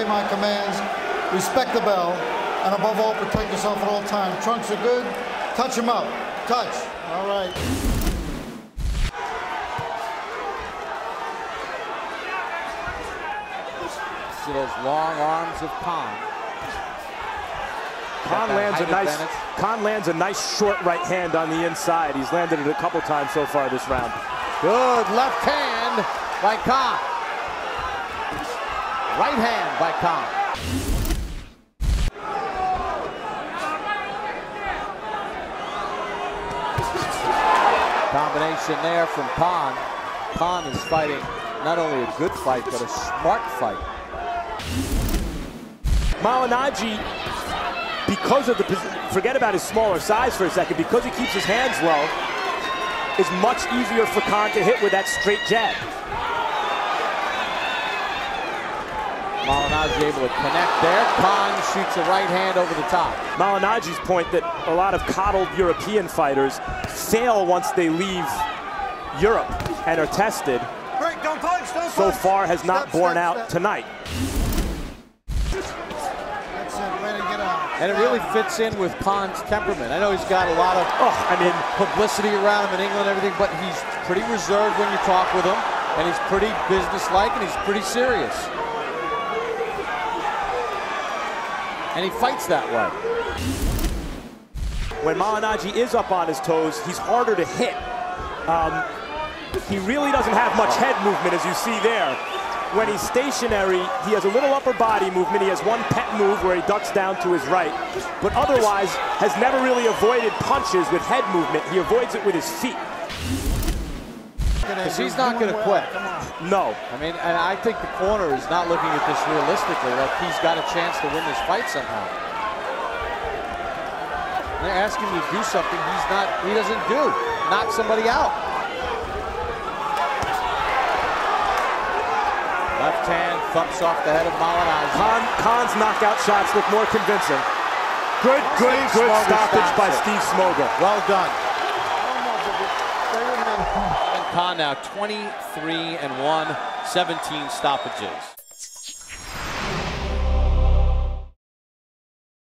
please obey my commands, respect the bell, and above all, protect yourself at all times. Trunks are good. Touch them up. Touch. All right. See those long arms of Khan. Khan lands a nice Khan lands a nice short right hand on the inside. He's landed it a couple times so far this round. Good left hand by Khan. Right hand by Khan. Combination there from Khan. Khan is fighting not only a good fight, but a smart fight. Malignaggi, because of the forget about his smaller size for a second, because he keeps his hands low, is much easier for Khan to hit with that straight jab. Malignaggi able to connect there. Khan shoots a right hand over the top. Malignaggi's point that a lot of coddled European fighters fail once they leave Europe and are tested Break, don't punch, don't so punch. far has not Step, borne step, out step. tonight. That's it. Way to get out. And it really fits in with Khan's temperament. I know he's got a lot of Oh, I mean, publicity around him in England and everything, but he's pretty reserved when you talk with him, and he's pretty businesslike, and he's pretty serious. And he fights that way. when Malignaggi is up on his toes, he's harder to hit. Um, he really doesn't have much head movement, as you see there. When he's stationary, he has a little upper body movement. He has one pet move where he ducks down to his right, but otherwise has never really avoided punches with head movement. He avoids it with his feet. Because he's not going to quit. No. I mean, and I think the corner is not looking at this realistically, like he's got a chance to win this fight somehow. They're asking him to do something he's not, he doesn't do. Knock somebody out. Left hand thumps off the head of Malignaggi. Khan, Khan's knockout shots look more convincing. Good, good, Steve good Smoger stoppage by it. Steve Smoger. Well done. Khan now 23 and 1, 17 stoppages.